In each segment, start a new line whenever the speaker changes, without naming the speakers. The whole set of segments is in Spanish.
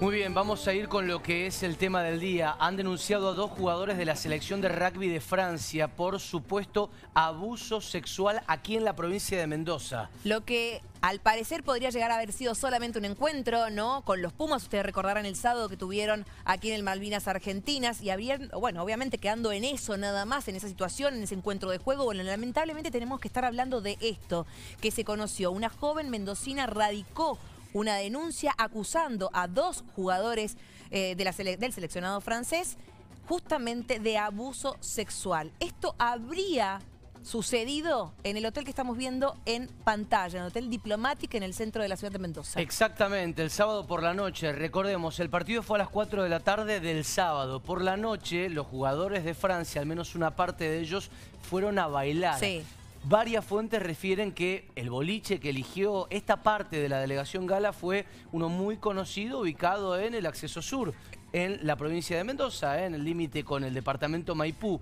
Muy bien, vamos a ir con lo que es el tema del día. Han denunciado a dos jugadores de la selección de rugby de Francia por supuesto abuso sexual aquí en la provincia de Mendoza.
Lo que al parecer podría llegar a haber sido solamente un encuentro, ¿no? Con los Pumas, ustedes recordarán el sábado que tuvieron aquí en el Malvinas Argentinas y habían, bueno, obviamente quedando en eso nada más, en esa situación, en ese encuentro de juego. Bueno, lamentablemente tenemos que estar hablando de esto, que se conoció. Una joven mendocina radicó una denuncia acusando a dos jugadores eh, del seleccionado francés justamente de abuso sexual. Esto habría sucedido en el hotel que estamos viendo en pantalla, en el Hotel Diplomático en el centro de la ciudad de Mendoza.
Exactamente, el sábado por la noche. Recordemos, el partido fue a las 4 de la tarde del sábado. Por la noche, los jugadores de Francia, al menos una parte de ellos, fueron a bailar.
Sí.
Varias fuentes refieren que el boliche que eligió esta parte de la delegación Gala fue uno muy conocido, ubicado en el acceso sur, en la provincia de Mendoza, en el límite con el departamento Maipú.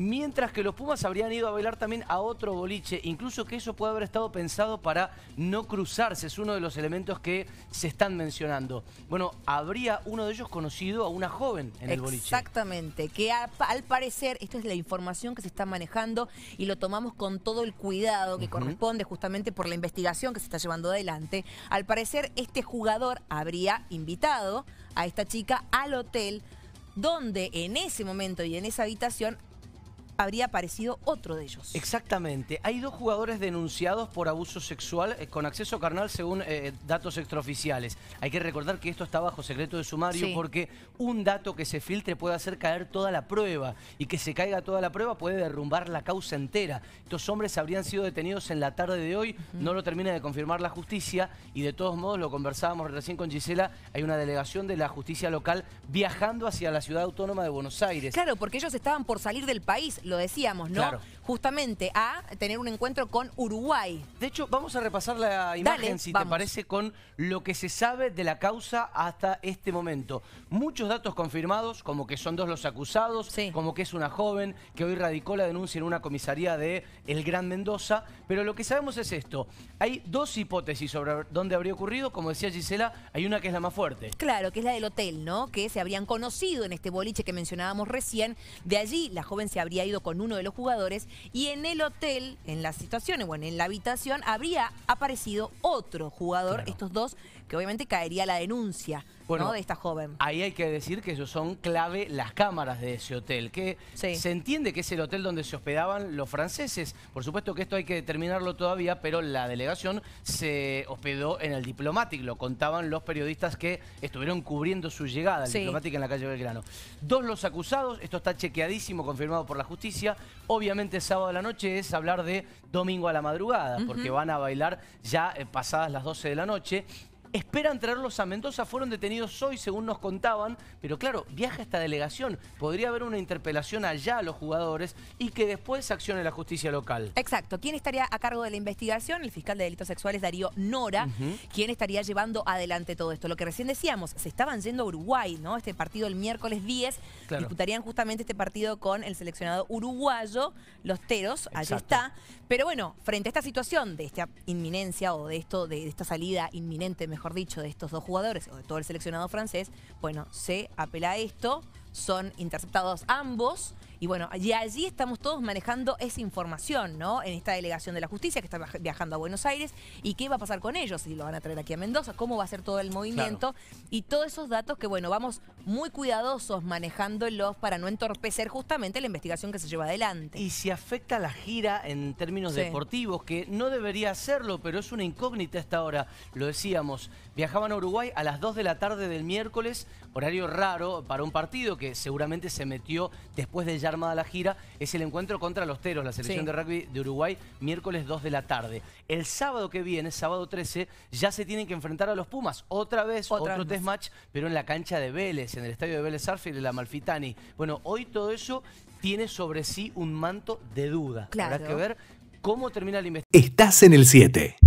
Mientras que los Pumas habrían ido a bailar también a otro boliche, incluso que eso puede haber estado pensado para no cruzarse, es uno de los elementos que se están mencionando. Bueno, habría uno de ellos conocido a una joven en el boliche.
Exactamente, que al parecer, esta es la información que se está manejando y lo tomamos con todo el cuidado que corresponde justamente por la investigación que se está llevando adelante. Al parecer, este jugador habría invitado a esta chica al hotel donde en ese momento y en esa habitación habría aparecido otro de ellos.
Exactamente. Hay dos jugadores denunciados por abuso sexual eh, con acceso carnal según eh, datos extraoficiales. Hay que recordar que esto está bajo secreto de sumario porque un dato que se filtre puede hacer caer toda la prueba y que se caiga toda la prueba puede derrumbar la causa entera. Estos hombres habrían sido detenidos en la tarde de hoy, no lo termina de confirmar la justicia y de todos modos lo conversábamos recién con Gisela, hay una delegación de la justicia local viajando hacia la ciudad autónoma de Buenos Aires.
Claro, porque ellos estaban por salir del país, lo decíamos, ¿no? Justamente a tener un encuentro con Uruguay.
De hecho, vamos a repasar la imagen, si te parece, con lo que se sabe de la causa hasta este momento. Muchos datos confirmados, como que son dos los acusados, como que es una joven que hoy radicó la denuncia en una comisaría de El Gran Mendoza, pero lo que sabemos es esto. Hay dos hipótesis sobre dónde habría ocurrido, como decía Gisela, hay una que es la más fuerte.
Claro, que es la del hotel, ¿no? Que se habrían conocido en este boliche que mencionábamos recién. De allí la joven se habría ido con uno de los jugadores y en el hotel, en las situaciones, bueno, en la habitación, habría aparecido otro jugador, estos dos, que obviamente caería la denuncia de esta joven.
Ahí hay que decir que ellos son clave las cámaras de ese hotel, que se entiende que es el hotel donde se hospedaban los franceses. Por supuesto que esto hay que determinarlo todavía, pero la delegación se hospedó en el Diplomatic, lo contaban los periodistas que estuvieron cubriendo su llegada al Diplomatic en la calle Belgrano. Dos los acusados, esto está chequeadísimo, confirmado por la justicia. Obviamente sábado a la noche es hablar de domingo a la madrugada, porque van a bailar ya eh, pasadas las 12 de la noche. Esperan traerlos a Mendoza, fueron detenidos hoy según nos contaban, pero claro, viaja esta delegación. Podría haber una interpelación allá a los jugadores y que después accione la justicia local.
Exacto. ¿Quién estaría a cargo de la investigación? El fiscal de delitos sexuales Darío Nora, ¿Quién estaría llevando adelante todo esto. Lo que recién decíamos, se estaban yendo a Uruguay, ¿no? Este partido el miércoles 10, disputarían justamente este partido con el seleccionado uruguayo, los Teros, allí está. Pero bueno, frente a esta situación de esta inminencia o de esto, de esta salida inminente, mejor mejor dicho, de estos dos jugadores o de todo el seleccionado francés, bueno, se apela a esto, son interceptados ambos. Y bueno, y allí estamos todos manejando esa información, ¿no? En esta delegación de la justicia que está viajando a Buenos Aires. Y qué va a pasar con ellos, si lo van a traer aquí a Mendoza, cómo va a ser todo el movimiento y todos esos datos que, bueno, vamos muy cuidadosos manejándolos para no entorpecer justamente la investigación que se lleva adelante.
Y si afecta la gira en términos deportivos, que no debería hacerlo, pero es una incógnita esta hora, lo decíamos, viajaban a Uruguay a las 2 de la tarde del miércoles, horario raro para un partido que seguramente se metió después de ya armada la gira, es el encuentro contra los Teros, la selección de rugby de Uruguay, miércoles 2 de la tarde. El sábado que viene, sábado 13, ya se tienen que enfrentar a los Pumas. Otra vez, otro test match, pero en la cancha de Vélez, en el estadio de Vélez Arfield de la Malfitani. Bueno, hoy todo eso tiene sobre sí un manto de duda. Habrá que ver cómo termina la investigación.
Estás en el 7.